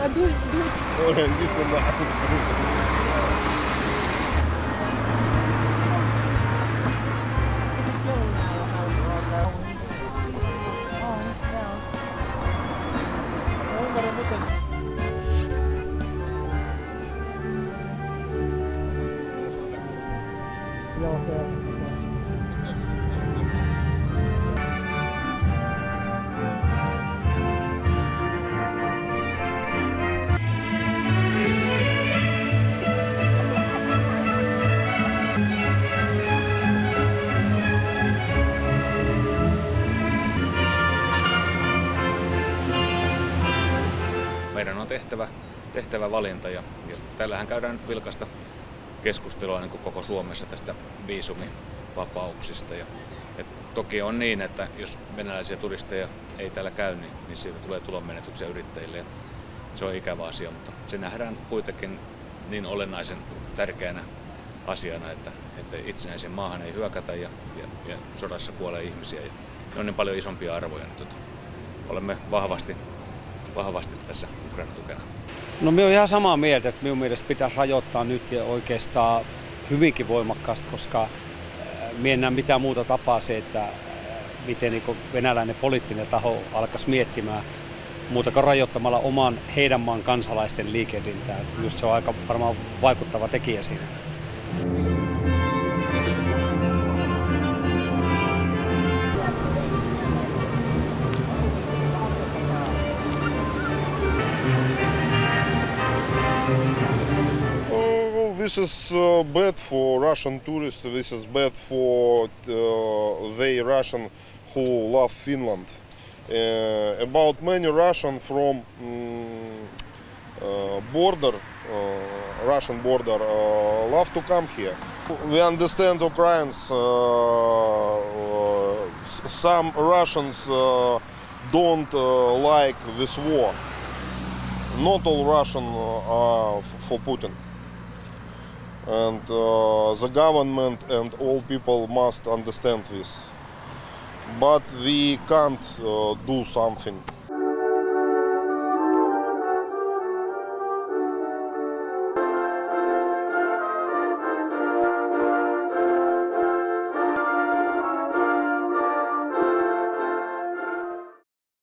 Yeah, okay. Meidän on tehtävä, tehtävä valinta ja, ja tällähän käydään nyt vilkasta keskustelua niin kuin koko Suomessa tästä viisumivapauksista. Ja, ja toki on niin, että jos venäläisiä turisteja ei täällä käy, niin, niin siitä tulee tulonmenetyksiä yrittäjille ja se on ikävä asia, mutta se nähdään kuitenkin niin olennaisen tärkeänä asiana, että, että itsenäisen maahan ei hyökätä ja, ja, ja sodassa kuolee ihmisiä. Ja ne on niin paljon isompia arvoja, niin tota, olemme vahvasti vahvasti tässä Ukraina tukena. No minä olen ihan samaa mieltä, että minun mielestä pitäisi rajoittaa nyt ja oikeastaan hyvinkin voimakkaasti, koska minä en näe mitään muuta tapaa se, että miten niin venäläinen poliittinen taho alkaisi miettimään muuta kuin rajoittamalla oman heidän maan kansalaisten liikehdintää. Just se on aika varmaan vaikuttava tekijä siinä. This is uh, bad for Russian tourists. This is bad for uh, they Russian who love Finland. Uh, about many Russian from mm, uh, border, uh, Russian border, uh, love to come here. We understand Ukrainians. Uh, some Russians don't like this war. Not all Russian uh, are for Putin and uh, the government and all people must understand this. But we can't uh, do something